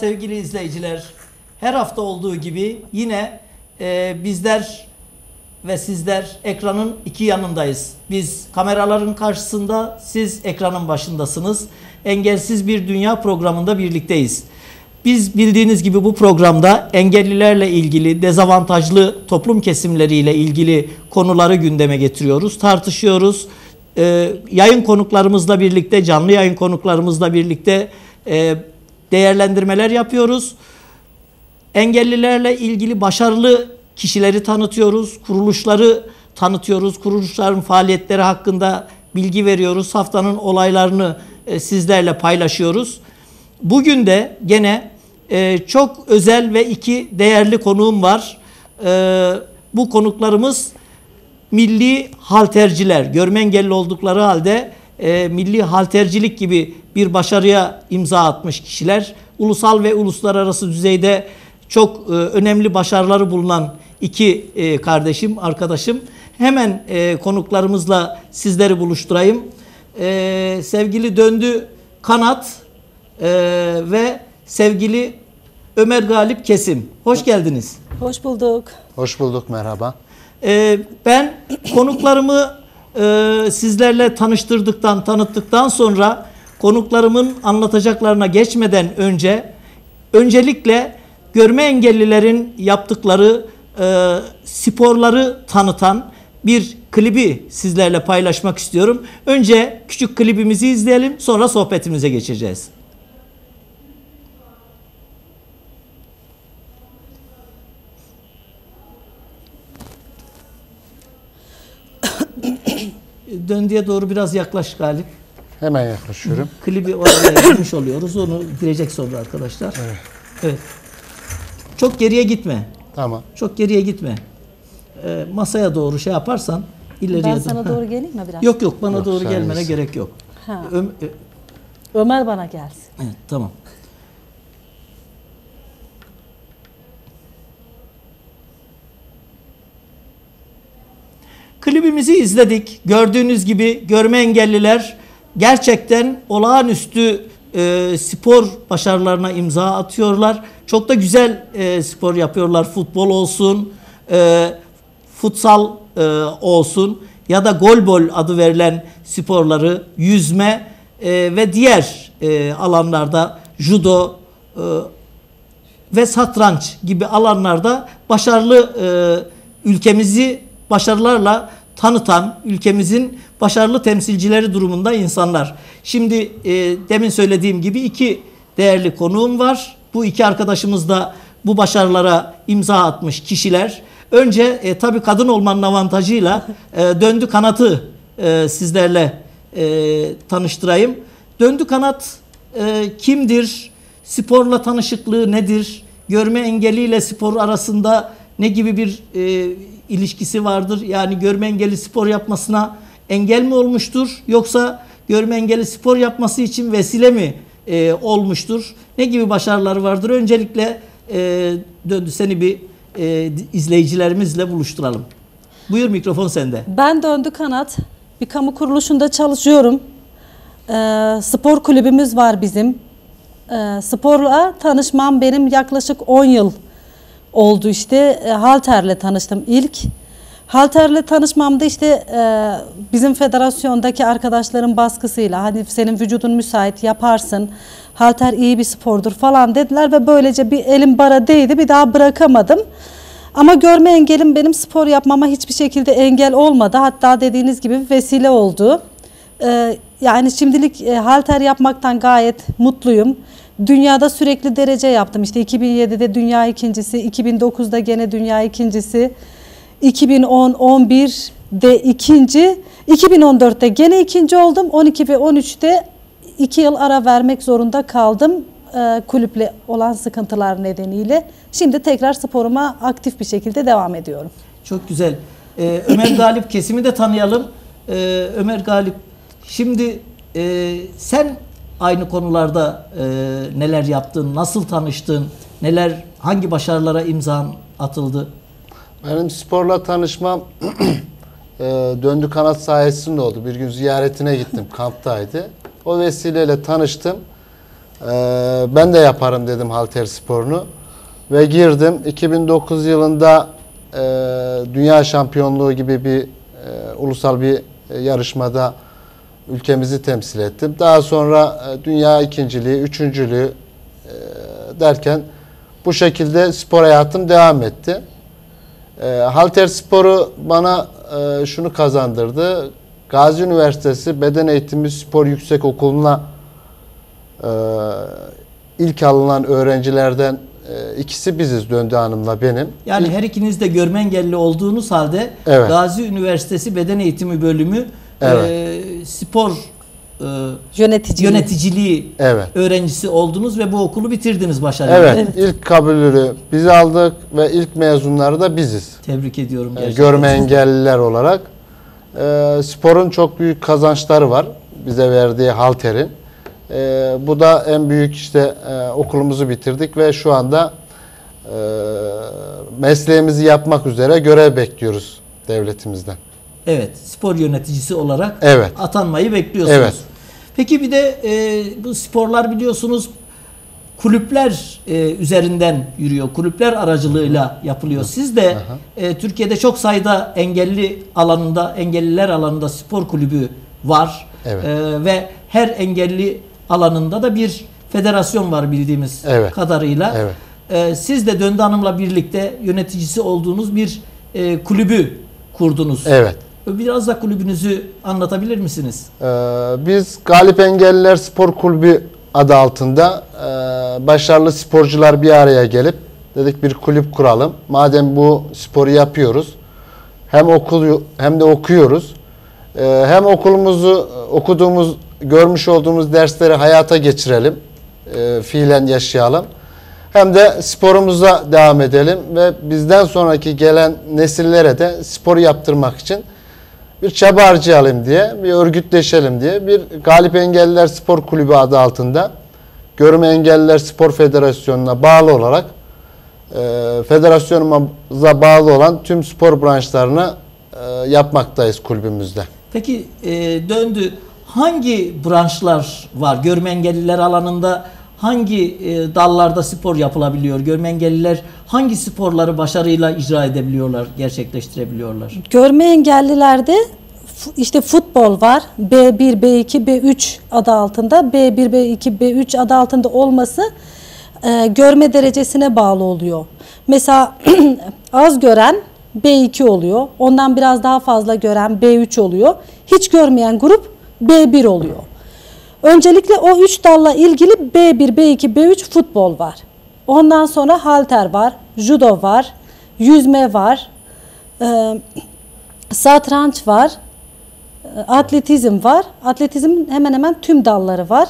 Sevgili izleyiciler. Her hafta olduğu gibi yine e, bizler ve sizler ekranın iki yanındayız. Biz kameraların karşısında, siz ekranın başındasınız. Engelsiz bir Dünya programında birlikteyiz. Biz bildiğiniz gibi bu programda engellilerle ilgili, dezavantajlı toplum kesimleriyle ilgili konuları gündeme getiriyoruz, tartışıyoruz. Ee, yayın konuklarımızla birlikte, canlı yayın konuklarımızla birlikte e, değerlendirmeler yapıyoruz. Engellilerle ilgili başarılı kişileri tanıtıyoruz, kuruluşları tanıtıyoruz, kuruluşların faaliyetleri hakkında bilgi veriyoruz, haftanın olaylarını e, sizlerle paylaşıyoruz. Bugün de gene e, çok özel ve iki değerli konuğum var. E, bu konuklarımız milli halterciler, görme engelli oldukları halde e, milli haltercilik gibi bir başarıya imza atmış kişiler. Ulusal ve uluslararası düzeyde çok e, önemli başarıları bulunan iki e, kardeşim, arkadaşım. Hemen e, konuklarımızla sizleri buluşturayım. E, sevgili Döndü Kanat e, ve sevgili Ömer Galip Kesim. Hoş geldiniz. Hoş bulduk. Hoş bulduk, merhaba. Ee, ben konuklarımı e, sizlerle tanıştırdıktan, tanıttıktan sonra konuklarımın anlatacaklarına geçmeden önce öncelikle görme engellilerin yaptıkları e, sporları tanıtan bir klibi sizlerle paylaşmak istiyorum. Önce küçük klibimizi izleyelim, sonra sohbetimize geçeceğiz. Döndüye doğru biraz yaklaş Galip. Hemen yaklaşıyorum. Klibi oraya girmiş oluyoruz. Onu girecek sonra arkadaşlar. Evet. Evet. Çok geriye gitme. Tamam. Çok geriye gitme. Ee, masaya doğru şey yaparsan ileriye Ben sana Ha. doğru geleyim mi biraz? Yok yok bana Yok, doğru gelmene iyisin. gerek yok. Ha. Ö- Ömer bana gelsin. evet, tamam. Klibimizi izledik. Gördüğünüz gibi görme engelliler gerçekten olağanüstü e, spor başarılarına imza atıyorlar. Çok da güzel e, spor yapıyorlar. Futbol olsun, e, futsal e, olsun ya da golbol adı verilen sporları, yüzme e, ve diğer e, alanlarda judo e, ve satranç gibi alanlarda başarılı e, ülkemizi başarılarla tanıtan ülkemizin başarılı temsilcileri durumunda insanlar. Şimdi e, demin söylediğim gibi iki değerli konuğum var. Bu iki arkadaşımız da bu başarılara imza atmış kişiler. Önce e, tabii kadın olmanın avantajıyla e, döndü kanatı e, sizlerle e, tanıştırayım. Döndü kanat e, kimdir? Sporla tanışıklığı nedir? Görme engeliyle spor arasında ne gibi bir e, ilişkisi vardır? Yani görme engelli spor yapmasına engel mi olmuştur? Yoksa görme engelli spor yapması için vesile mi e, olmuştur? Ne gibi başarıları vardır? Öncelikle e, döndü seni bir e, izleyicilerimizle buluşturalım. Buyur mikrofon sende. Ben Döndü Kanat. Bir kamu kuruluşunda çalışıyorum. Ee, spor kulübümüz var bizim. Ee, sporla tanışmam benim yaklaşık 10 yıl oldu işte. Ee, Halter'le tanıştım ilk. Halter'le tanışmamda işte e, bizim federasyondaki arkadaşların baskısıyla hani senin vücudun müsait yaparsın. Halter iyi bir spordur falan dediler ve böylece bir elim bara değdi bir daha bırakamadım. Ama görme engelim benim spor yapmama hiçbir şekilde engel olmadı. Hatta dediğiniz gibi vesile oldu. Ee, yani şimdilik e, halter yapmaktan gayet mutluyum. Dünyada sürekli derece yaptım. İşte 2007'de dünya ikincisi, 2009'da gene dünya ikincisi, 2010, 11'de ikinci, 2014'te gene ikinci oldum. 12 ve 13'te iki yıl ara vermek zorunda kaldım e, kulüple olan sıkıntılar nedeniyle. Şimdi tekrar sporuma aktif bir şekilde devam ediyorum. Çok güzel. Ee, Ömer Galip kesimi de tanıyalım. Ee, Ömer Galip, şimdi e, sen aynı konularda e, neler yaptın, nasıl tanıştın, neler, hangi başarılara imzan atıldı? Benim sporla tanışmam e, döndü kanat sayesinde oldu. Bir gün ziyaretine gittim, kamptaydı. O vesileyle tanıştım. Ee, ben de yaparım dedim halter sporunu. Ve girdim. 2009 yılında e, dünya şampiyonluğu gibi bir e, ulusal bir e, yarışmada ülkemizi temsil ettim. Daha sonra e, dünya ikinciliği, üçüncülüğü e, derken bu şekilde spor hayatım devam etti. E, halter sporu bana şunu kazandırdı. Gazi Üniversitesi Beden Eğitimi Spor Yüksek Okulu'na ilk alınan öğrencilerden ikisi biziz Döndü Hanım'la benim. Yani her ikiniz de görme engelli olduğunuz halde Evet. Gazi Üniversitesi Beden Eğitimi Bölümü Evet. e, spor e, Yönetici. yöneticiliği Evet. öğrencisi oldunuz ve bu okulu bitirdiniz başarıyla. Evet, ilk kabulünü biz aldık ve ilk mezunları da biziz. Tebrik ediyorum E, gerçekten. görme engelliler olarak. E, sporun çok büyük kazançları var bize verdiği halterin. E, bu da en büyük işte e, okulumuzu bitirdik ve şu anda e, mesleğimizi yapmak üzere görev bekliyoruz devletimizden. Evet, spor yöneticisi olarak Evet. atanmayı bekliyorsunuz. Evet. Peki bir de e, bu sporlar biliyorsunuz kulüpler e, üzerinden yürüyor. Kulüpler aracılığıyla yapılıyor. Siz de e, Türkiye'de çok sayıda engelli alanında, engelliler alanında spor kulübü var. Evet. E, ve her engelli alanında da bir federasyon var bildiğimiz Evet. kadarıyla. Evet. E, siz de Döndü Hanım'la birlikte yöneticisi olduğunuz bir e, kulübü kurdunuz. Evet. Biraz da kulübünüzü anlatabilir misiniz? Ee, biz Galip Engelliler Spor Kulübü adı altında e, başarılı sporcular bir araya gelip dedik bir kulüp kuralım. Madem bu sporu yapıyoruz hem okul hem de okuyoruz. Ee, hem okulumuzu okuduğumuz görmüş olduğumuz dersleri hayata geçirelim. e, fiilen yaşayalım. Hem de sporumuza devam edelim ve bizden sonraki gelen nesillere de sporu yaptırmak için bir çaba harcayalım diye, bir örgütleşelim diye bir Galip Engelliler Spor Kulübü adı altında Görme Engelliler Spor Federasyonu'na bağlı olarak e, federasyonumuza bağlı olan tüm spor branşlarını e, yapmaktayız kulübümüzde. Peki e, döndü. Hangi branşlar var? Görme engelliler alanında hangi e, dallarda spor yapılabiliyor? Görme engelliler hangi sporları başarıyla icra edebiliyorlar, gerçekleştirebiliyorlar? Görme engellilerde işte futbol var. B1, B2, B3 adı altında. B1, B2, B3 adı altında olması e, görme derecesine bağlı oluyor. Mesela az gören B2 oluyor. Ondan biraz daha fazla gören B3 oluyor. Hiç görmeyen grup B1 oluyor. Öncelikle o üç dalla ilgili B1, B2, B3 futbol var. Ondan sonra halter var, judo var, yüzme var, e, satranç var, e, atletizm var. Atletizmin hemen hemen tüm dalları var.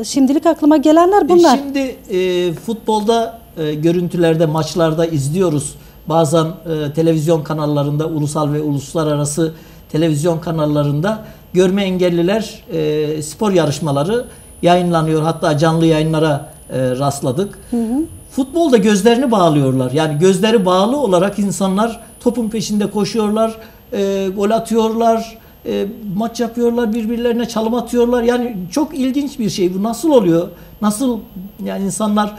E, Şimdilik aklıma gelenler E, bunlar. Şimdi e, futbolda e, görüntülerde, maçlarda izliyoruz. Bazen e, televizyon kanallarında, ulusal ve uluslararası televizyon kanallarında görme engelliler e, spor yarışmaları yayınlanıyor. Hatta canlı yayınlara e, rastladık. Futbolda gözlerini bağlıyorlar. Yani gözleri bağlı olarak insanlar topun peşinde koşuyorlar, e, gol atıyorlar, e, maç yapıyorlar, birbirlerine çalım atıyorlar. Yani çok ilginç bir şey. Bu nasıl oluyor? Nasıl yani insanlar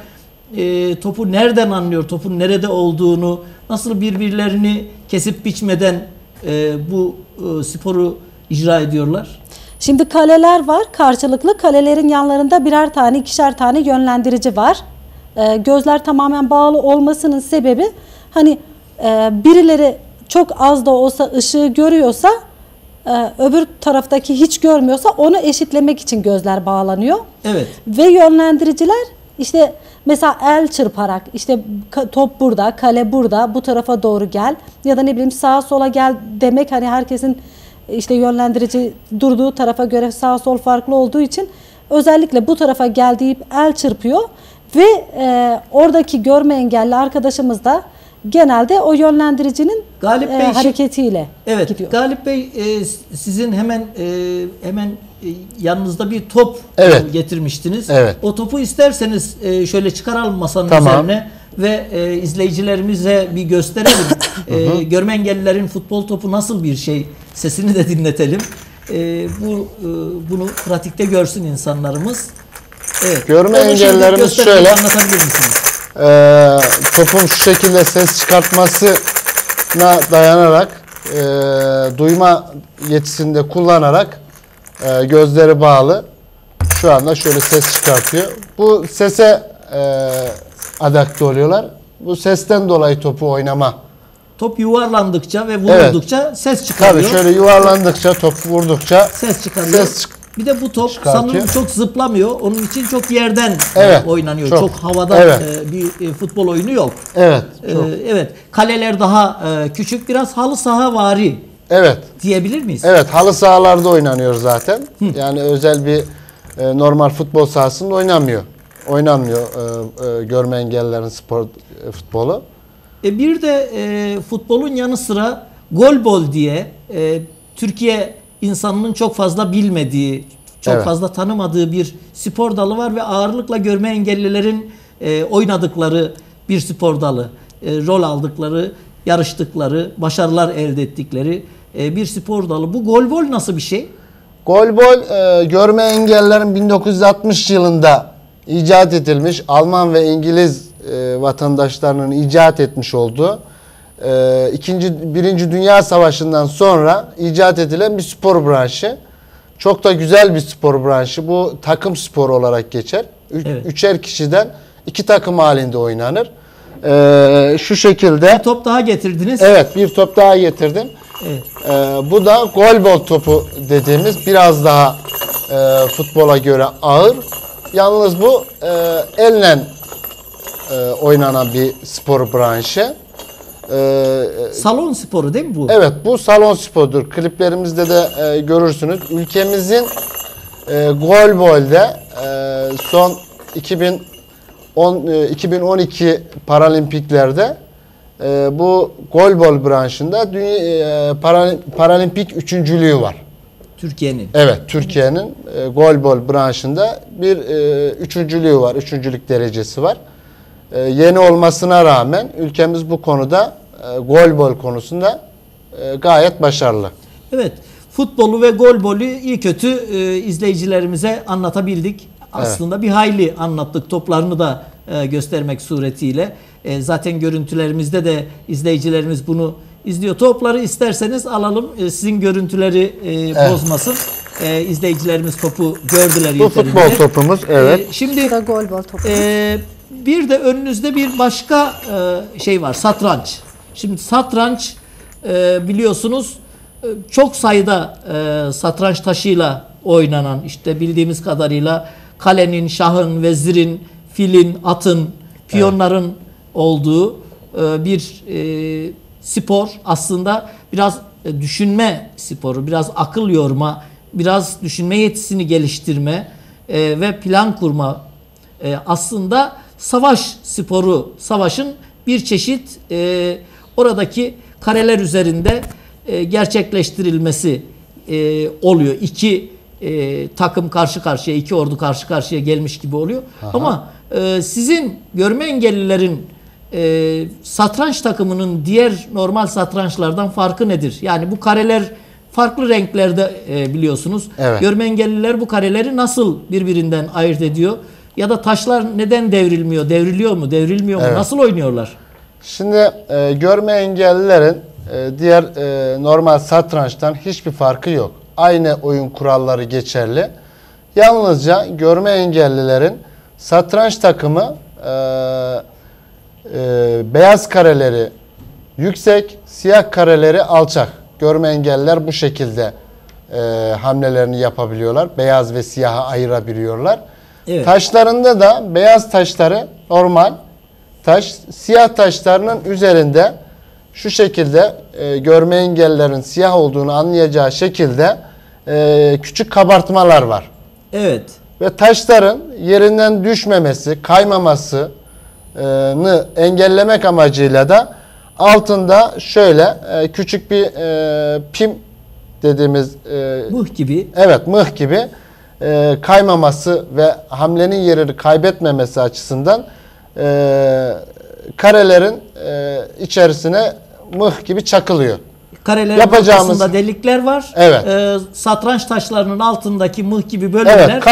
e, topu nereden anlıyor, topun nerede olduğunu, nasıl birbirlerini kesip biçmeden e, bu e, sporu icra ediyorlar? Şimdi kaleler var karşılıklı. Kalelerin yanlarında birer tane, ikişer tane yönlendirici var. Ee, gözler tamamen bağlı olmasının sebebi hani e, birileri çok az da olsa ışığı görüyorsa e, öbür taraftaki hiç görmüyorsa onu eşitlemek için gözler bağlanıyor. Evet. Ve yönlendiriciler işte mesela el çırparak işte top burada, kale burada, bu tarafa doğru gel ya da ne bileyim sağa sola gel demek hani herkesin işte yönlendirici durduğu tarafa göre sağ sol farklı olduğu için özellikle bu tarafa gel deyip el çırpıyor ve e, oradaki görme engelli arkadaşımız da genelde o yönlendiricinin Galip e, Bey, şi- hareketiyle Evet. gidiyor. Galip Bey e, sizin hemen e, hemen e, yanınızda bir top Evet. e, getirmiştiniz. Evet. O topu isterseniz e, şöyle çıkaralım masanın Tamam. üzerine ve e, izleyicilerimize bir gösterelim. E, görme engellilerin futbol topu nasıl bir şey sesini de dinletelim. E, bu e, bunu pratikte görsün insanlarımız. Evet. Görme Onu göstererek şöyle. Anlatabilir misiniz? Ee, topun şu şekilde ses çıkartmasına dayanarak e, duyma yetisini de kullanarak e, gözleri bağlı şu anda şöyle ses çıkartıyor. Bu sese e, adapte oluyorlar. Bu sesten dolayı topu oynama. Top yuvarlandıkça ve vuruldukça ses Tabii çıkarıyor. şöyle yuvarlandıkça top vurdukça ses çıkarıyor. Ses çık- bir de bu top çıkartıyor. sanırım çok zıplamıyor. Onun için çok yerden e, Evet, oynanıyor. çok. Çok, havada Evet. e, bir e, futbol oyunu yok. evet E, evet. Kaleler daha e, küçük, biraz halı saha vari evet diyebilir miyiz? Evet halı sahalarda oynanıyor zaten. Yani özel bir e, normal futbol sahasında oynanmıyor. Oynanmıyor e, e, görme engellilerin spor e, futbolu. E bir de e, futbolun yanı sıra golbol diye e, Türkiye insanının çok fazla bilmediği, çok Evet. fazla tanımadığı bir spor dalı var ve ağırlıkla görme engellilerin e, oynadıkları bir spor dalı. E, rol aldıkları, yarıştıkları, başarılar elde ettikleri e, bir spor dalı. Bu golbol nasıl bir şey? Golbol e, görme engellilerin 1960 yılında icat edilmiş Alman ve İngiliz e, vatandaşlarının icat etmiş olduğu e, ikinci Birinci Dünya Savaşı'ndan sonra icat edilen bir spor branşı. Çok da güzel bir spor branşı. Bu takım sporu olarak geçer. Ü- Evet. Üçer kişiden iki takım halinde oynanır. E, şu şekilde. Bir top daha getirdiniz. Evet bir top daha getirdim. Ee, bu da golbol topu dediğimiz biraz daha e, futbola göre ağır. Yalnız bu e, elle e, oynanan bir spor branşı. Ee, Salon sporu değil mi bu? evet bu salon sporudur. Kliplerimizde de e, görürsünüz. Ülkemizin e, golbolde e, son 2010 e, 2012 Paralimpiklerde e, bu golbol branşında dünya, e, para- paralimpik üçüncülüğü var. Türkiye'nin. Evet, Türkiye'nin e, golbol branşında bir e, üçüncülüğü var, üçüncülük derecesi var. E, yeni olmasına rağmen ülkemiz bu konuda e, golbol konusunda e, gayet başarılı. Evet. Futbolu ve golbolu iyi kötü e, izleyicilerimize anlatabildik. Aslında bir hayli anlattık. Toplarını da e, göstermek suretiyle. E, zaten görüntülerimizde de izleyicilerimiz bunu izliyor. Topları isterseniz alalım. E, sizin görüntüleri e, bozmasın. E, izleyicilerimiz topu gördüler Bu yeterince. futbol topumuz, evet. E, şimdi gol bol topu. ee, bir de önünüzde bir başka e, şey var satranç. Şimdi satranç e, biliyorsunuz e, çok sayıda e, satranç taşıyla oynanan işte bildiğimiz kadarıyla kalenin, şahın, vezirin, filin, atın, piyonların olduğu e, bir e, spor aslında biraz e, düşünme sporu, biraz akıl yorma, biraz düşünme yetisini geliştirme ve plan kurma aslında savaş sporu, savaşın bir çeşit oradaki kareler üzerinde gerçekleştirilmesi oluyor. İki e, takım karşı karşıya, iki ordu karşı karşıya gelmiş gibi oluyor. Ama e, sizin görme engellilerin e, satranç takımının diğer normal satrançlardan farkı nedir? Yani bu kareler farklı renklerde e, biliyorsunuz. Evet. Görme engelliler bu kareleri nasıl birbirinden ayırt ediyor? Ya da taşlar neden devrilmiyor? Devriliyor mu? Devrilmiyor mu? Evet. Nasıl oynuyorlar? Şimdi e, görme engellilerin e, diğer e, normal satrançtan hiçbir farkı yok. Aynı oyun kuralları geçerli. Yalnızca görme engellilerin satranç takımı e, e, beyaz kareleri yüksek, siyah kareleri alçak. Görme engelliler bu şekilde e, hamlelerini yapabiliyorlar. Beyaz ve siyahı ayırabiliyorlar. Evet. Taşlarında da beyaz taşları normal taş, siyah taşlarının üzerinde şu şekilde e, görme engellilerin siyah olduğunu anlayacağı şekilde e, küçük kabartmalar var. Evet. Ve taşların yerinden düşmemesi, kaymamasını engellemek amacıyla da altında şöyle küçük bir pim dediğimiz Buh gibi. Evet mıh gibi kaymaması ve hamlenin yerini kaybetmemesi açısından karelerin içerisine mıh gibi çakılıyor. Karelerin Yapacağımız- ortasında delikler var. Evet. Ee, satranç taşlarının altındaki mıh gibi bölümler Evet,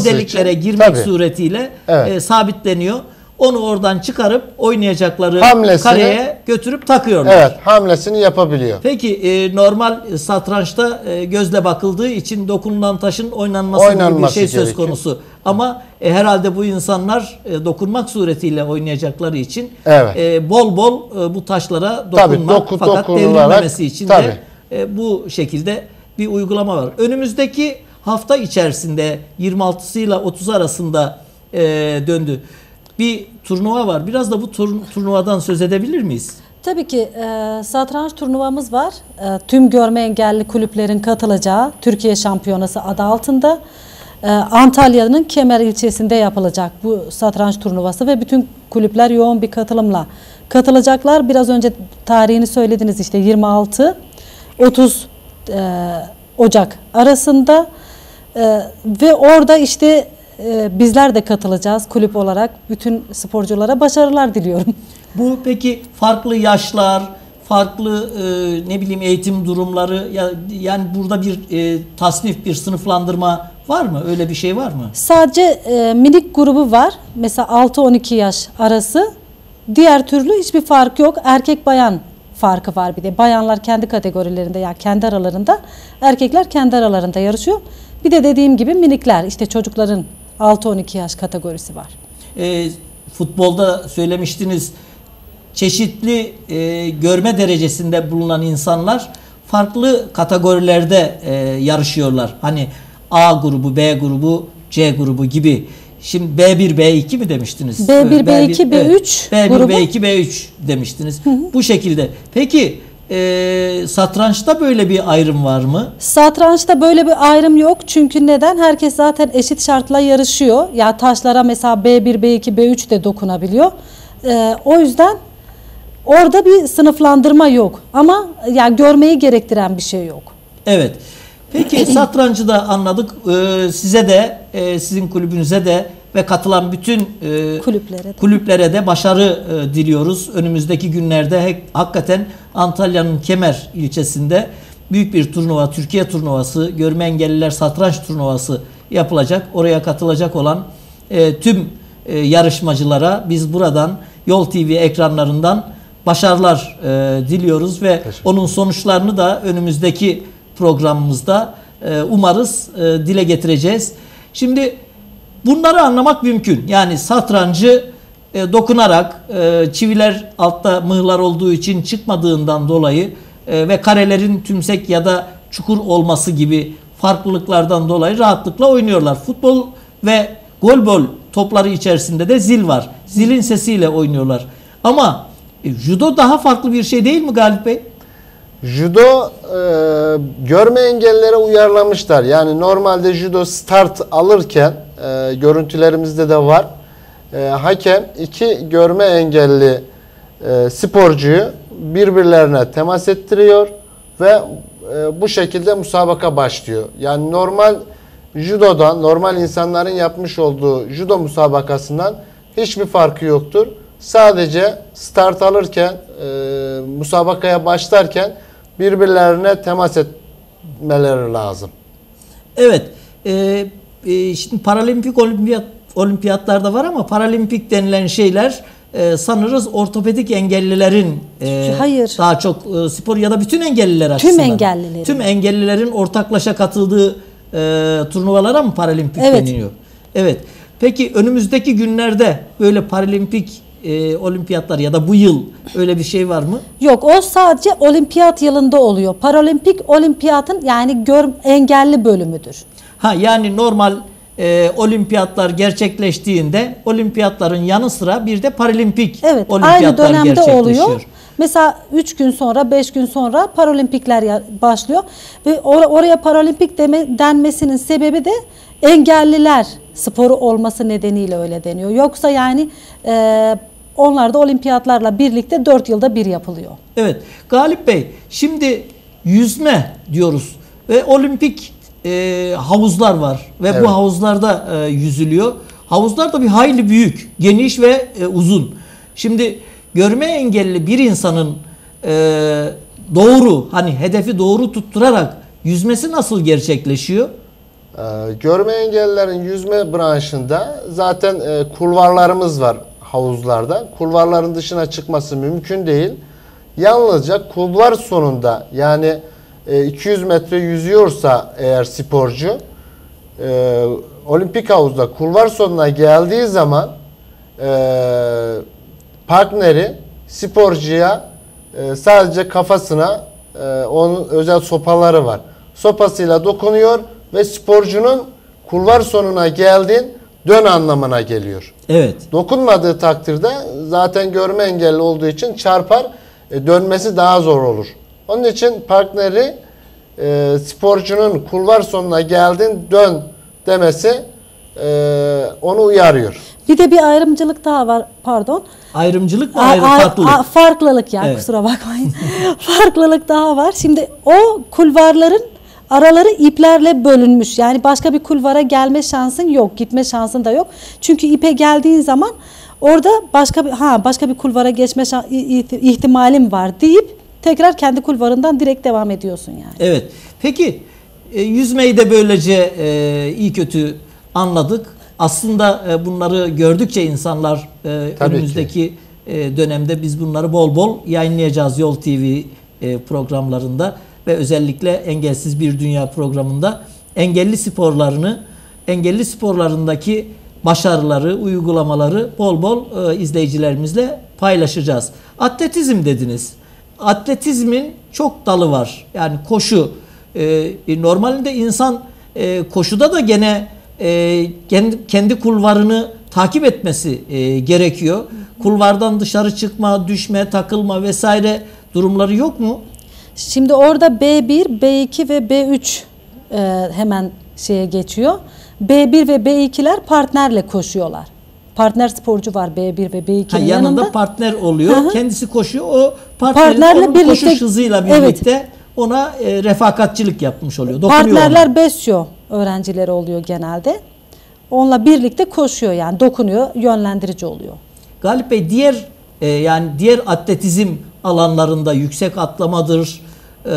o deliklere için. girmek Tabii. suretiyle Evet. e, sabitleniyor. Onu oradan çıkarıp oynayacakları Hamlesini- kareye götürüp takıyorlar. Evet hamlesini yapabiliyor. Peki e, normal satrançta e, gözle bakıldığı için dokunulan taşın oynanması, gibi bir Oynanması şey söz gerekiyor. konusu. Ama e, herhalde bu insanlar e, dokunmak suretiyle oynayacakları için Evet. e, bol bol e, bu taşlara Tabii, dokunmak doku- fakat devrilmemesi için tabii. de e, bu şekilde bir uygulama var. Önümüzdeki hafta içerisinde 26'sıyla 30 arasında e, döndü. Bir turnuva var. Biraz da bu tur- turnuvadan söz edebilir miyiz? Tabii ki e, satranç turnuvamız var. E, tüm görme engelli kulüplerin katılacağı Türkiye Şampiyonası adı altında e, Antalya'nın Kemer ilçesinde yapılacak bu satranç turnuvası ve bütün kulüpler yoğun bir katılımla katılacaklar. Biraz önce tarihini söylediniz işte 26 30 e, Ocak arasında e, ve orada işte e, bizler de katılacağız kulüp olarak. Bütün sporculara başarılar diliyorum. Bu peki farklı yaşlar, farklı e, ne bileyim eğitim durumları ya yani burada bir e, tasnif, bir sınıflandırma var mı? Öyle bir şey var mı? Sadece e, minik grubu var. Mesela 6-12 yaş arası. Diğer türlü hiçbir fark yok. Erkek bayan farkı var bir de. Bayanlar kendi kategorilerinde ya kendi aralarında, erkekler kendi aralarında yarışıyor. Bir de dediğim gibi minikler işte çocukların 6-12 yaş kategorisi var. E, futbolda söylemiştiniz çeşitli e, görme derecesinde bulunan insanlar farklı kategorilerde e, yarışıyorlar. Hani A grubu, B grubu, C grubu gibi. Şimdi B1, B2 mi demiştiniz? B1, Evet, B2, evet. B3 B1, grubu. B2, B3 demiştiniz. Bu şekilde. Peki e, satrançta böyle bir ayrım var mı? Satrançta böyle bir ayrım yok. Çünkü neden? Herkes zaten eşit şartla yarışıyor. Ya taşlara mesela B1, B2, B3 de dokunabiliyor. Ee, o yüzden orada bir sınıflandırma yok. Ama ya görmeyi gerektiren bir şey yok. Evet. Peki satrancı da anladık. Ee, size de, e, sizin kulübünüze de ve katılan bütün e, Kulüplere de. kulüplere de başarı e, diliyoruz. Önümüzdeki günlerde hek- hakikaten Antalya'nın Kemer ilçesinde büyük bir turnuva, Türkiye turnuvası, görme engelliler satranç turnuvası yapılacak. Oraya katılacak olan e, tüm e, yarışmacılara biz buradan Yol TV ekranlarından başarılar e, diliyoruz ve onun sonuçlarını da önümüzdeki programımızda e, umarız e, dile getireceğiz. Şimdi bunları anlamak mümkün. Yani satrancı e, dokunarak e, çiviler altta mıhlar olduğu için çıkmadığından dolayı e, ve karelerin tümsek ya da çukur olması gibi farklılıklardan dolayı rahatlıkla oynuyorlar. Futbol ve golbol topları içerisinde de zil var. Zilin sesiyle oynuyorlar. Ama e, judo daha farklı bir şey değil mi Galip Bey? Judo e, görme engellilere uyarlamışlar. Yani normalde judo start alırken e, görüntülerimizde de var. E, hakem iki görme engelli e, sporcuyu birbirlerine temas ettiriyor ve e, bu şekilde musabaka başlıyor. Yani normal judodan, normal insanların yapmış olduğu judo musabakasından hiçbir farkı yoktur. Sadece start alırken, e, musabakaya başlarken birbirlerine temas etmeleri lazım. Evet. e, e, şimdi paralimpik olimpiyat olimpiyatlarda var ama paralimpik denilen şeyler e, sanırız ortopedik engellilerin e, Hayır. daha çok e, spor ya da bütün engelliler Tüm açısından. engellilerin. Tüm engellilerin ortaklaşa katıldığı e, turnuvalara mı paralimpik Evet. deniliyor? Evet. Peki önümüzdeki günlerde böyle paralimpik e, olimpiyatlar ya da bu yıl öyle bir şey var mı? Yok o sadece olimpiyat yılında oluyor. Paralimpik olimpiyatın yani gör, engelli bölümüdür. Ha yani normal e, olimpiyatlar gerçekleştiğinde olimpiyatların yanı sıra bir de paralimpik Evet aynı olimpiyatlar dönemde gerçekleşiyor. oluyor. Mesela 3 gün sonra 5 gün sonra paralimpikler başlıyor ve or- oraya paralimpik deme, denmesinin sebebi de engelliler sporu olması nedeniyle öyle deniyor. Yoksa yani e, onlar da olimpiyatlarla birlikte 4 yılda bir yapılıyor. Evet. Galip Bey şimdi yüzme diyoruz ve olimpik e, havuzlar var ve Evet. bu havuzlarda e, yüzülüyor. Havuzlar da bir hayli büyük, geniş ve e, uzun. Şimdi görme engelli bir insanın e, doğru hani hedefi doğru tutturarak yüzmesi nasıl gerçekleşiyor? Ee, görme engellilerin yüzme branşında zaten e, kulvarlarımız var havuzlarda. Kulvarların dışına çıkması mümkün değil. Yalnızca kulvar sonunda yani e, 200 metre yüzüyorsa eğer sporcu e, olimpik havuzda kulvar sonuna geldiği zaman e, partneri sporcuya e, sadece kafasına e, onun özel sopaları var. Sopasıyla dokunuyor ve sporcunun kulvar sonuna geldin dön anlamına geliyor. Evet. Dokunmadığı takdirde zaten görme engelli olduğu için çarpar e, dönmesi daha zor olur. Onun için partneri e, sporcunun kulvar sonuna geldin dön demesi e, onu uyarıyor. Bir de bir ayrımcılık daha var pardon. Ayrımcılık mı ayrı farklılık? a- farklılık ya Evet. kusura bakmayın. farklılık daha var. Şimdi o kulvarların araları iplerle bölünmüş. Yani başka bir kulvara gelme şansın yok, gitme şansın da yok. Çünkü ipe geldiğin zaman orada başka bir ha başka bir kulvara geçme ihtimalim var deyip tekrar kendi kulvarından direkt devam ediyorsun yani. Evet. Peki e, yüzmeyi de böylece e, iyi kötü anladık. Aslında e, bunları gördükçe insanlar e, Tabii önümüzdeki e, dönemde biz bunları bol bol yayınlayacağız Yol TV e, programlarında ve özellikle Engelsiz Bir Dünya programında engelli sporlarını, engelli sporlarındaki başarıları, uygulamaları bol bol e, izleyicilerimizle paylaşacağız. Atletizm dediniz. Atletizmin çok dalı var. Yani koşu. E, normalde insan e, koşuda da gene e, kendi, kendi kulvarını takip etmesi e, gerekiyor. Kulvardan dışarı çıkma, düşme, takılma vesaire durumları yok mu? Şimdi orada B1, B2 ve B3 e, hemen şeye geçiyor. B1 ve B2'ler partnerle koşuyorlar. Partner sporcu var B1 ve B2'nin Ha, yanında, yanında. partner oluyor. Hı hı. Kendisi koşuyor. O Partnerle birlikte- koşuş hızıyla Evet. birlikte ona e, refakatçilik yapmış oluyor. Dokunuyor Partnerler ona. besyo öğrencileri oluyor genelde. Onunla birlikte koşuyor yani dokunuyor, yönlendirici oluyor. Galip Bey diğer e, yani diğer atletizm alanlarında yüksek atlamadır e,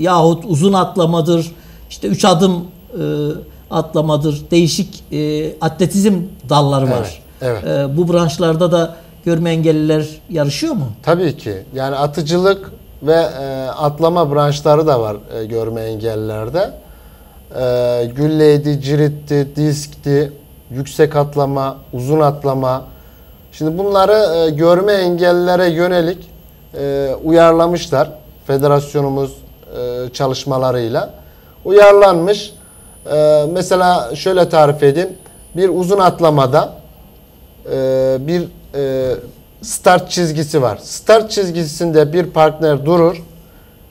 yahut uzun atlamadır işte üç adım e, atlamadır değişik e, atletizm dalları var. Evet, evet. E, bu branşlarda da görme engelliler yarışıyor mu? Tabii ki. Yani atıcılık ve e, atlama branşları da var e, görme engellilerde. E, gülleydi, ciritti, diskti, yüksek atlama, uzun atlama. Şimdi bunları e, görme engellilere yönelik e, uyarlamışlar. Federasyonumuz e, çalışmalarıyla. Uyarlanmış. E, mesela şöyle tarif edeyim. Bir uzun atlamada e, bir e, start çizgisi var. Start çizgisinde bir partner durur.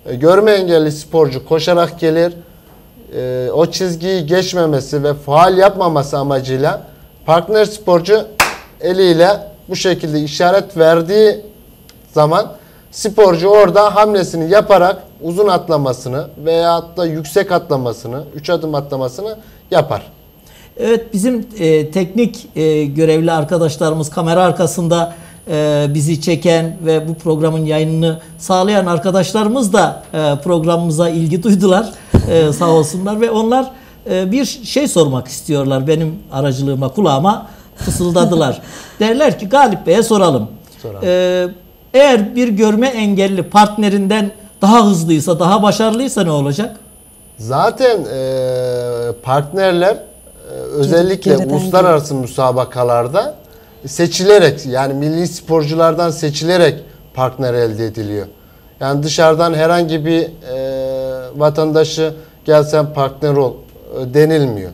E, görme engelli sporcu koşarak gelir. E, o çizgiyi geçmemesi ve faal yapmaması amacıyla partner sporcu eliyle bu şekilde işaret verdiği zaman sporcu orada hamlesini yaparak uzun atlamasını veyahut da yüksek atlamasını, üç adım atlamasını yapar. Evet bizim e, teknik e, görevli arkadaşlarımız kamera arkasında e, bizi çeken ve bu programın yayınını sağlayan arkadaşlarımız da e, programımıza ilgi duydular e, sağ olsunlar ve onlar e, bir şey sormak istiyorlar benim aracılığıma kulağıma fısıldadılar. Derler ki Galip Bey'e soralım. Soralım. E, eğer bir görme engelli partnerinden daha hızlıysa daha başarılıysa ne olacak? Zaten e, partnerler e, özellikle geriden uluslararası müsabakalarda seçilerek yani milli sporculardan seçilerek partner elde ediliyor. Yani dışarıdan herhangi bir e, vatandaşı gelsen partner ol e, denilmiyor.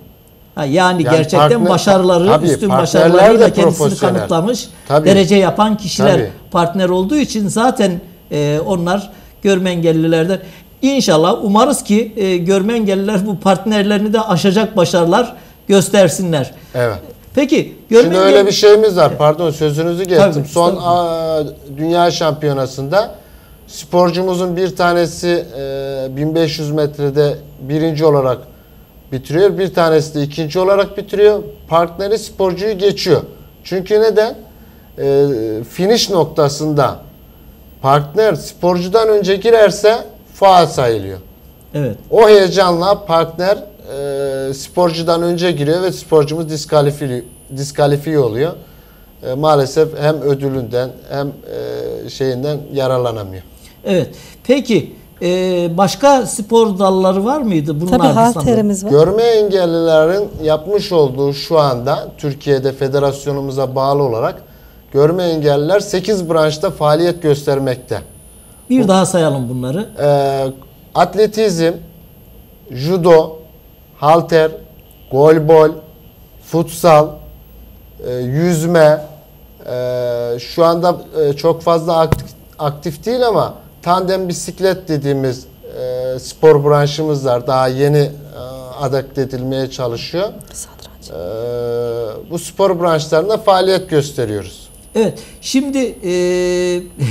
Ha, yani, Yani gerçekten partner- başarıları, tabii, üstün başarılarıyla kendisini kanıtlamış, Tabii. derece yapan kişiler Tabii. partner olduğu için zaten e, onlar görme engellilerden. İnşallah umarız ki e, görme engelliler bu partnerlerini de aşacak başarılar göstersinler. Evet. Peki görme Şimdi öyle engel- bir şeyimiz var. Pardon sözünüzü. Tabii, Son aa, dünya şampiyonasında sporcumuzun bir tanesi e, 1500 metrede birinci olarak bitiriyor. Bir tanesi de ikinci olarak bitiriyor. Partneri sporcuyu geçiyor. Çünkü neden? E, finish noktasında partner sporcudan önce girerse faal sayılıyor. Evet. O heyecanla partner e, sporcudan önce giriyor ve sporcumuz diskalifiye, diskalifiye oluyor. E, maalesef hem ödülünden hem e, şeyinden yararlanamıyor. Evet. Peki e, başka spor dalları var mıydı bunun Tabii halterimiz var. Görme engellilerin yapmış olduğu şu anda Türkiye'de federasyonumuza bağlı olarak görme engelliler 8 branşta faaliyet göstermekte. Bir daha sayalım bunları. Ee, atletizm, judo, halter, golbol, futsal, e, yüzme, e, şu anda e, çok fazla aktif, aktif değil ama tandem bisiklet dediğimiz e, spor branşımız var. Daha yeni e, adapte edilmeye çalışıyor. Satranç. E, bu spor branşlarında faaliyet gösteriyoruz. Evet. Şimdi e,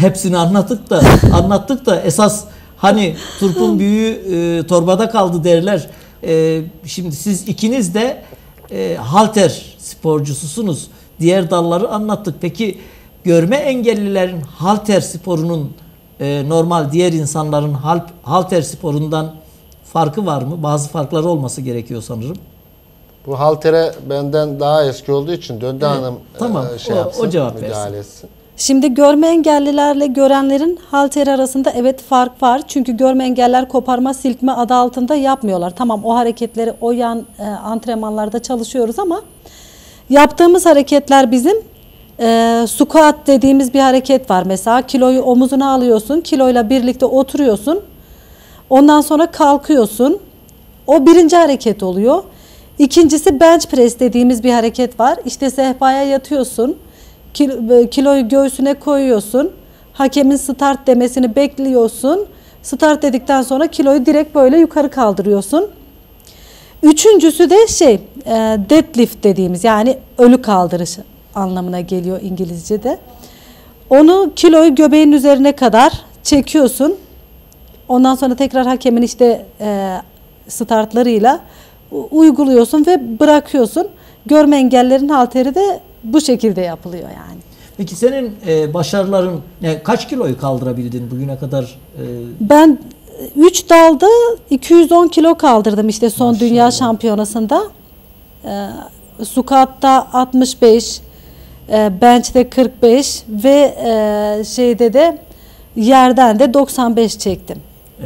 hepsini anlattık da anlattık da esas hani turpun büyüğü e, torbada kaldı derler. E, şimdi siz ikiniz de e, halter sporcususunuz. Diğer dalları anlattık. Peki görme engellilerin halter sporunun e, normal diğer insanların hal- halter sporundan farkı var mı? Bazı farkları olması gerekiyor sanırım. Bu haltere benden daha eski olduğu için Döndü Evet, Hanım tamam. e, şey O- yapsın, o cevap versin. müdahale etsin. Şimdi görme engellilerle görenlerin halter arasında evet fark var. Çünkü görme engeller koparma silkme adı altında yapmıyorlar. Tamam o hareketleri o yan e, antrenmanlarda çalışıyoruz ama yaptığımız hareketler bizim e, squat dediğimiz bir hareket var. Mesela kiloyu omuzuna alıyorsun, kiloyla birlikte oturuyorsun. Ondan sonra kalkıyorsun. O birinci hareket oluyor. İkincisi bench press dediğimiz bir hareket var. İşte sehpaya yatıyorsun. Kil- Kiloyu göğsüne koyuyorsun. Hakemin start demesini bekliyorsun. Start dedikten sonra kiloyu direkt böyle yukarı kaldırıyorsun. Üçüncüsü de şey e, deadlift dediğimiz yani ölü kaldırış anlamına geliyor İngilizce'de. Onu kiloyu göbeğin üzerine kadar çekiyorsun. Ondan sonra tekrar hakemin işte e, startlarıyla uyguluyorsun ve bırakıyorsun. Görme engellerin halteri de bu şekilde yapılıyor yani. Peki senin e, başarıların ne, kaç kiloyu kaldırabildin bugüne kadar? E, Ben 3 dalda 210 kilo kaldırdım işte son dünya şampiyonasında. Ee, squat'ta 65, e, bench'te 45 ve e, şeyde de yerden de 95 çektim.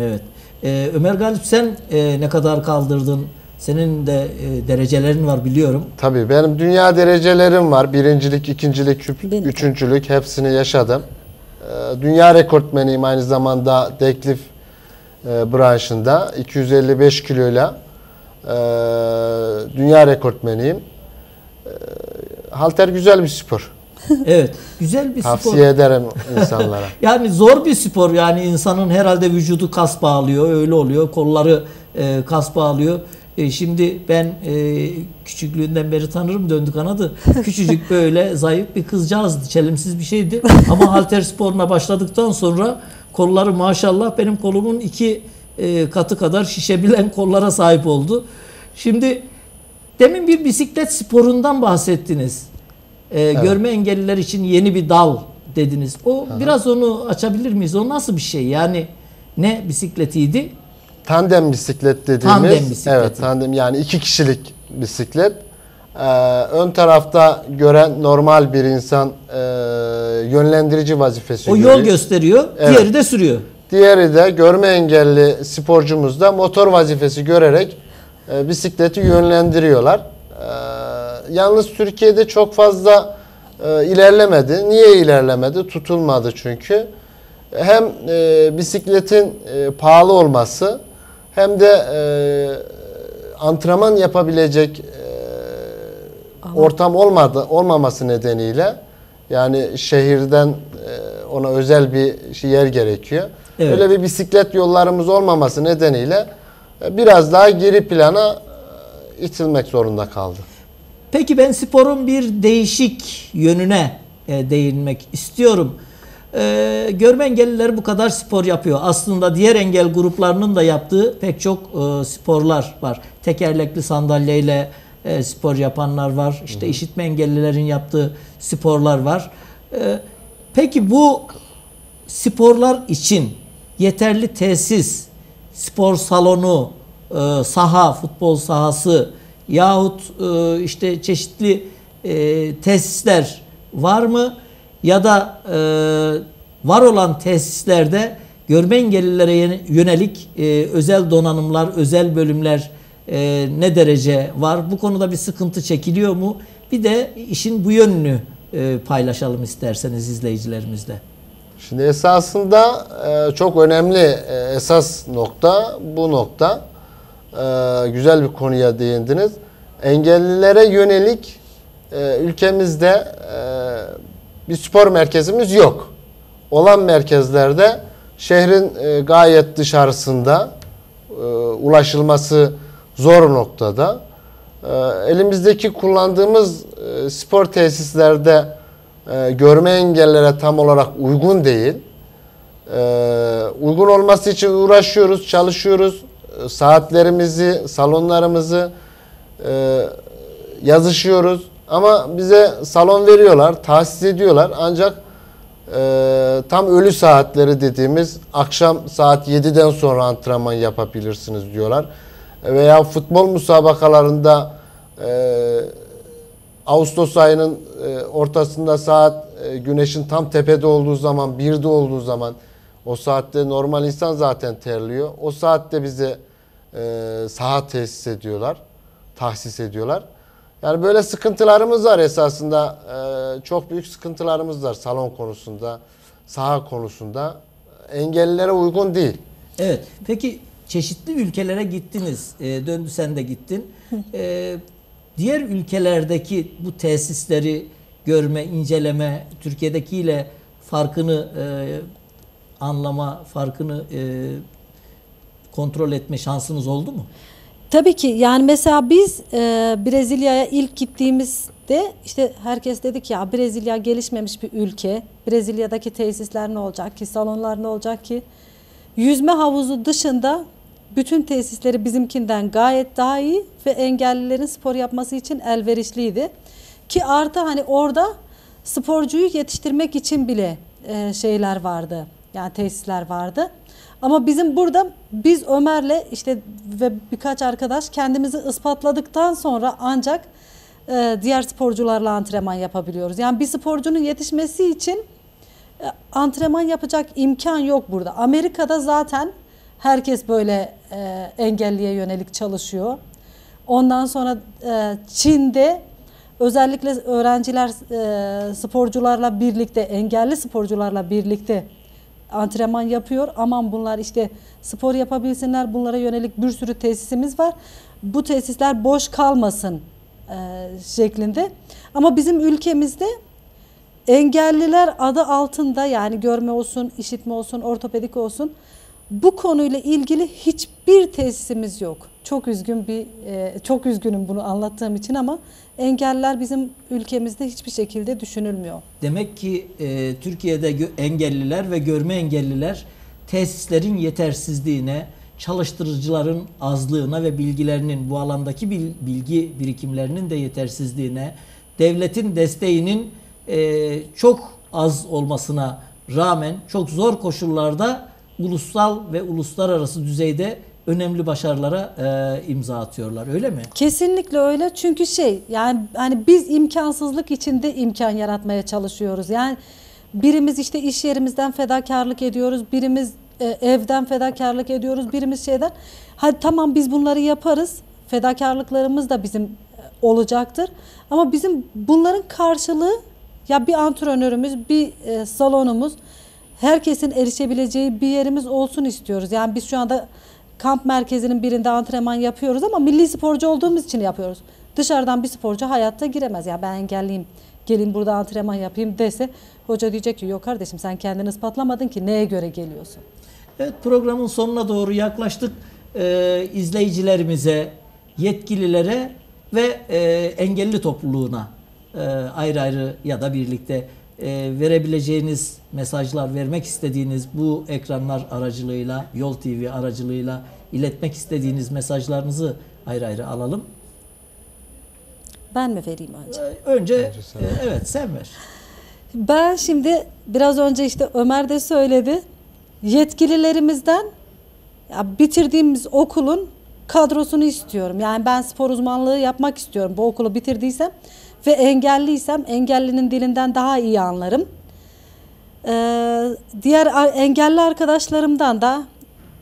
Evet. Ee, Ömer Galip sen e, ne kadar kaldırdın? Senin de e, derecelerin var biliyorum. Tabii benim dünya derecelerim var. Birincilik, ikincilik, üp- Benim de. üçüncülük hepsini yaşadım. Ee, Dünya rekortmeniyim aynı zamanda deadlift e, branşında. 255 kiloyla e, dünya rekortmeniyim. E, Halter güzel bir spor. Evet. Güzel bir spor. Tavsiye ederim insanlara. Yani zor bir spor yani insanın herhalde vücudu kas bağlıyor öyle oluyor kolları e, kas bağlıyor. E, şimdi ben e, küçüklüğünden beri tanırım döndü kanadı. Küçücük böyle zayıf bir kızcağızdı çelimsiz bir şeydi. Ama halter sporuna başladıktan sonra kolları maşallah benim kolumun iki e, katı kadar şişebilen kollara sahip oldu. Şimdi demin bir bisiklet sporundan bahsettiniz. E, Görme engelliler için yeni bir dal dediniz. O biraz onu açabilir miyiz? O nasıl bir şey? Yani ne bisikletiydi? Tandem bisiklet dediğimiz. Tandem bisikleti. Evet tandem yani iki kişilik bisiklet. Ee, ön tarafta gören normal bir insan e, yönlendirici vazifesi O görüyor. yol gösteriyor, Evet. diğeri de sürüyor. Diğeri de görme engelli sporcumuz da motor vazifesi görerek e, bisikleti yönlendiriyorlar. E, yalnız Türkiye'de çok fazla e, ilerlemedi. Niye ilerlemedi? Tutulmadı çünkü. Hem e, bisikletin e, pahalı olması hem de e, antrenman yapabilecek e, ortam olmadı olmaması nedeniyle yani şehirden e, ona özel bir şey yer gerekiyor. Evet. Öyle bir bisiklet yollarımız olmaması nedeniyle biraz daha geri plana e, itilmek zorunda kaldı. Peki ben sporun bir değişik yönüne e, değinmek istiyorum. E, görme engelliler bu kadar spor yapıyor. Aslında diğer engel gruplarının da yaptığı pek çok e, sporlar var. Tekerlekli sandalyeyle e, spor yapanlar var. İşte işitme engellilerin yaptığı sporlar var. E, peki bu sporlar için yeterli tesis, spor salonu, e, saha, futbol sahası yahut e, işte çeşitli e, tesisler var mı? Ya da e, var olan tesislerde görme engellilere yönelik e, özel donanımlar, özel bölümler e, ne derece var? Bu konuda bir sıkıntı çekiliyor mu? Bir de işin bu yönünü e, paylaşalım isterseniz izleyicilerimizle. Şimdi esasında e, çok önemli e, esas nokta bu nokta. E, güzel bir konuya değindiniz. Engellilere yönelik e, ülkemizde e, bir spor merkezimiz yok. Olan merkezlerde şehrin e, gayet dışarısında e, ulaşılması zor noktada. E, elimizdeki kullandığımız e, spor tesislerde e, görme engellere tam olarak uygun değil. E, uygun olması için uğraşıyoruz, çalışıyoruz. E, saatlerimizi, salonlarımızı e, yazışıyoruz. Ama bize salon veriyorlar, tahsis ediyorlar. Ancak e, tam ölü saatleri dediğimiz akşam saat 7'den sonra antrenman yapabilirsiniz diyorlar. Veya futbol müsabakalarında e, Ağustos ayının e, ortasında saat e, güneşin tam tepede olduğu zaman, 1'de olduğu zaman o saatte normal insan zaten terliyor. O saatte bize e, saha tesis ediyorlar, tahsis ediyorlar. Yani böyle sıkıntılarımız var esasında. E, çok büyük sıkıntılarımız var salon konusunda, saha konusunda. Engellilere uygun değil. Evet. Peki çeşitli ülkelere gittiniz. E, döndü sen de gittin. E, diğer ülkelerdeki bu tesisleri görme, inceleme, Türkiye'dekiyle farkını e, anlama, farkını e, kontrol etme şansınız oldu mu? Tabii ki yani mesela biz e, Brezilya'ya ilk gittiğimizde işte herkes dedi ki ya Brezilya gelişmemiş bir ülke. Brezilya'daki tesisler ne olacak ki, salonlar ne olacak ki? Yüzme havuzu dışında bütün tesisleri bizimkinden gayet daha iyi ve engellilerin spor yapması için elverişliydi. Ki artı hani orada sporcuyu yetiştirmek için bile e, şeyler vardı. Yani tesisler vardı. Ama bizim burada biz Ömer'le işte ve birkaç arkadaş kendimizi ispatladıktan sonra ancak e, diğer sporcularla antrenman yapabiliyoruz. Yani bir sporcunun yetişmesi için e, antrenman yapacak imkan yok burada. Amerika'da zaten herkes böyle e, engelliye yönelik çalışıyor. Ondan sonra e, Çin'de özellikle öğrenciler e, sporcularla birlikte, engelli sporcularla birlikte antrenman yapıyor. Aman bunlar işte spor yapabilsinler. Bunlara yönelik bir sürü tesisimiz var. Bu tesisler boş kalmasın e, şeklinde. Ama bizim ülkemizde engelliler adı altında yani görme olsun, işitme olsun, ortopedik olsun bu konuyla ilgili hiçbir tesisimiz yok. Çok üzgün bir e, çok üzgünüm bunu anlattığım için ama engeller bizim ülkemizde hiçbir şekilde düşünülmüyor. Demek ki e, Türkiye'de engelliler ve görme engelliler tesislerin yetersizliğine, çalıştırıcıların azlığına ve bilgilerinin bu alandaki bil- bilgi birikimlerinin de yetersizliğine, devletin desteğinin e, çok az olmasına rağmen çok zor koşullarda ulusal ve uluslararası düzeyde önemli başarılara e, imza atıyorlar. Öyle mi? Kesinlikle öyle çünkü şey yani hani biz imkansızlık içinde imkan yaratmaya çalışıyoruz. Yani birimiz işte iş yerimizden fedakarlık ediyoruz, birimiz e, evden fedakarlık ediyoruz, birimiz şeyden. Hadi tamam biz bunları yaparız. Fedakarlıklarımız da bizim e, olacaktır. Ama bizim bunların karşılığı ya bir antrenörümüz, bir e, salonumuz, herkesin erişebileceği bir yerimiz olsun istiyoruz. Yani biz şu anda kamp merkezinin birinde antrenman yapıyoruz ama milli sporcu olduğumuz için yapıyoruz. Dışarıdan bir sporcu hayatta giremez. Ya ben engelliyim, gelin burada antrenman yapayım dese hoca diyecek ki yok kardeşim sen kendini ispatlamadın ki neye göre geliyorsun? Evet programın sonuna doğru yaklaştık. Ee, izleyicilerimize, yetkililere ve e, engelli topluluğuna e, ayrı ayrı ya da birlikte e, verebileceğiniz mesajlar, vermek istediğiniz bu ekranlar aracılığıyla, Yol TV aracılığıyla iletmek istediğiniz mesajlarınızı ayrı ayrı alalım. Ben mi vereyim önce? Ee, önce Önce sen e, evet sen ver. Ben şimdi biraz önce işte Ömer de söyledi. Yetkililerimizden ya bitirdiğimiz okulun kadrosunu istiyorum. Yani ben spor uzmanlığı yapmak istiyorum. Bu okulu bitirdiysem ve engelliysem engellinin dilinden daha iyi anlarım. Ee, diğer engelli arkadaşlarımdan da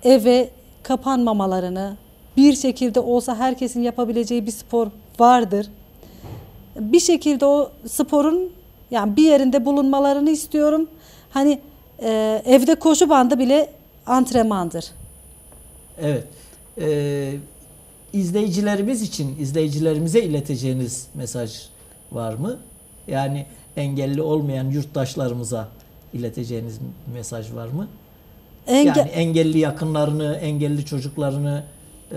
eve kapanmamalarını bir şekilde olsa herkesin yapabileceği bir spor vardır. Bir şekilde o sporun yani bir yerinde bulunmalarını istiyorum. Hani e, evde koşu bandı bile antrenmandır. Evet. Ee, izleyicilerimiz için izleyicilerimize ileteceğiniz mesaj var mı? Yani engelli olmayan yurttaşlarımıza ileteceğiniz mesaj var mı? Enge- Yani engelli yakınlarını, engelli çocuklarını e,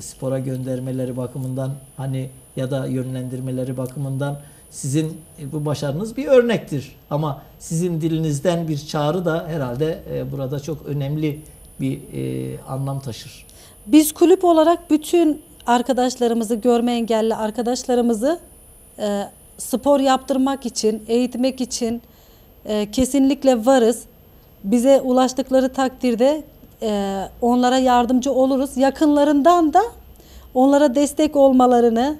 spora göndermeleri bakımından hani ya da yönlendirmeleri bakımından sizin e, bu başarınız bir örnektir. Ama sizin dilinizden bir çağrı da herhalde e, burada çok önemli bir e, anlam taşır. Biz kulüp olarak bütün arkadaşlarımızı, görme engelli arkadaşlarımızı e, spor yaptırmak için, eğitmek için e, kesinlikle varız. Bize ulaştıkları takdirde e, onlara yardımcı oluruz. Yakınlarından da onlara destek olmalarını,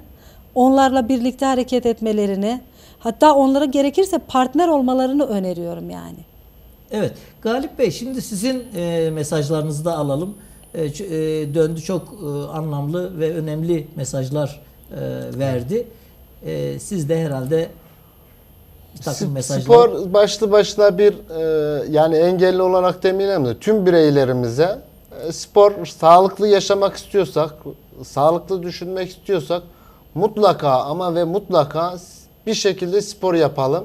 onlarla birlikte hareket etmelerini, hatta onlara gerekirse partner olmalarını öneriyorum yani. Evet, Galip Bey şimdi sizin e, mesajlarınızı da alalım. E, e, döndü çok e, anlamlı ve önemli mesajlar e, verdi. E, siz de herhalde bir takım mesajlar... Spor başlı başına bir e, yani engelli olarak demeyelim de tüm bireylerimize e, spor sağlıklı yaşamak istiyorsak, sağlıklı düşünmek istiyorsak mutlaka ama ve mutlaka bir şekilde spor yapalım.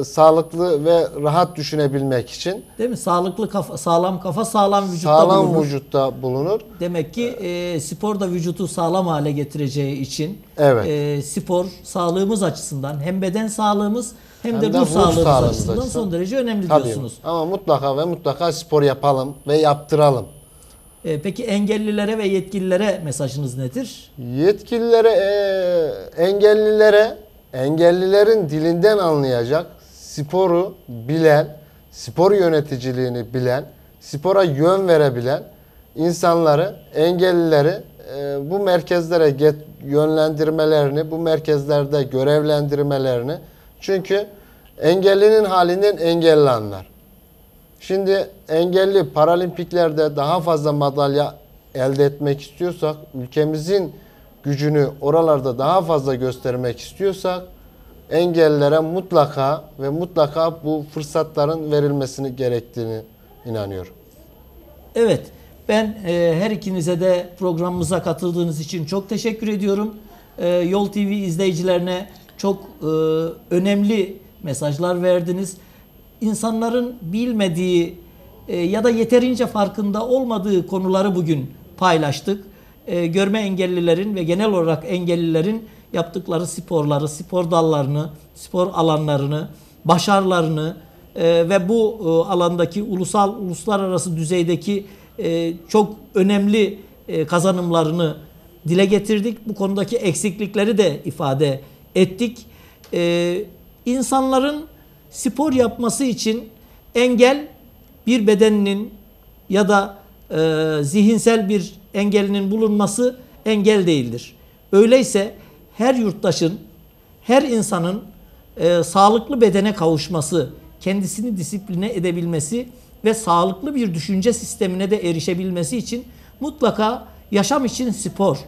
E, sağlıklı ve rahat düşünebilmek için Değil mi? Sağlıklı kafa, sağlam kafa sağlam vücutta sağlam bulunur. vücutta bulunur. Demek ki e, spor da vücutu sağlam hale getireceği için Evet. e, spor sağlığımız açısından hem beden sağlığımız hem, de ruh sağlığımız açısından açısından. son derece önemli Tabii. diyorsunuz. Ama mutlaka ve mutlaka spor yapalım ve yaptıralım. E, peki engellilere ve yetkililere mesajınız nedir? Yetkililere, e, engellilere, engellilerin dilinden anlayacak, sporu bilen, spor yöneticiliğini bilen, spora yön verebilen insanları, engellileri e, bu merkezlere get, yönlendirmelerini, bu merkezlerde görevlendirmelerini çünkü engellinin halinden engelli anlar. Şimdi engelli paralimpiklerde daha fazla madalya elde etmek istiyorsak, ülkemizin gücünü oralarda daha fazla göstermek istiyorsak engellilere mutlaka ve mutlaka bu fırsatların verilmesini gerektiğini inanıyorum. Evet, ben e, her ikinize de programımıza katıldığınız için çok teşekkür ediyorum. E, Yol TV izleyicilerine çok e, önemli mesajlar verdiniz. İnsanların bilmediği e, ya da yeterince farkında olmadığı konuları bugün paylaştık. E, görme engellilerin ve genel olarak engellilerin yaptıkları sporları, spor dallarını, spor alanlarını, başarılarını e, ve bu e, alandaki ulusal, uluslararası düzeydeki e, çok önemli e, kazanımlarını dile getirdik. Bu konudaki eksiklikleri de ifade ettik. E, insanların spor yapması için engel bir bedeninin ya da e, zihinsel bir engelinin bulunması engel değildir. Öyleyse her yurttaşın, her insanın e, sağlıklı bedene kavuşması, kendisini disipline edebilmesi ve sağlıklı bir düşünce sistemine de erişebilmesi için mutlaka yaşam için spor,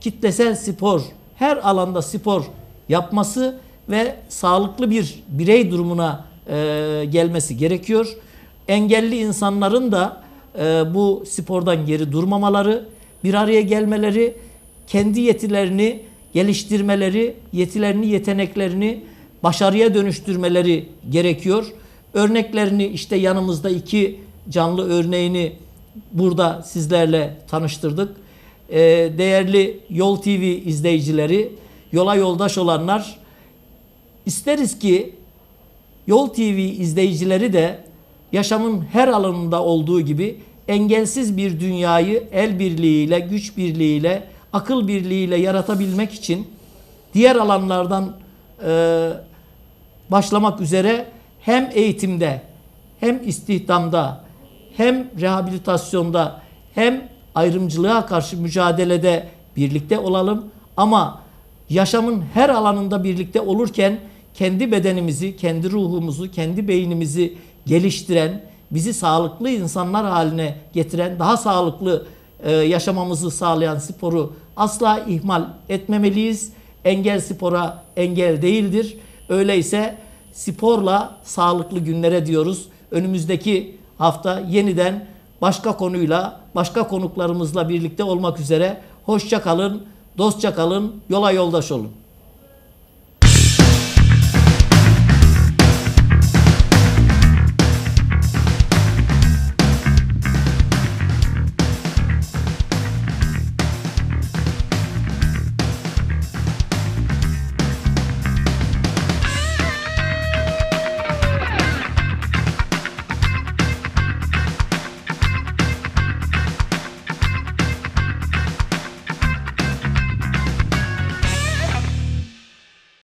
kitlesel spor, her alanda spor yapması ve sağlıklı bir birey durumuna e, gelmesi gerekiyor. Engelli insanların da e, bu spordan geri durmamaları, bir araya gelmeleri, kendi yetilerini geliştirmeleri, yetilerini, yeteneklerini başarıya dönüştürmeleri gerekiyor. Örneklerini işte yanımızda iki canlı örneğini burada sizlerle tanıştırdık. Ee, değerli Yol TV izleyicileri, yola yoldaş olanlar isteriz ki Yol TV izleyicileri de yaşamın her alanında olduğu gibi engelsiz bir dünyayı el birliğiyle, güç birliğiyle, akıl birliğiyle yaratabilmek için diğer alanlardan e, başlamak üzere hem eğitimde hem istihdamda hem rehabilitasyonda hem ayrımcılığa karşı mücadelede birlikte olalım. Ama yaşamın her alanında birlikte olurken kendi bedenimizi, kendi ruhumuzu, kendi beynimizi geliştiren, bizi sağlıklı insanlar haline getiren, daha sağlıklı e, yaşamamızı sağlayan sporu asla ihmal etmemeliyiz. Engel spora engel değildir. Öyleyse sporla sağlıklı günlere diyoruz. Önümüzdeki hafta yeniden başka konuyla, başka konuklarımızla birlikte olmak üzere. Hoşça kalın, dostça kalın, yola yoldaş olun.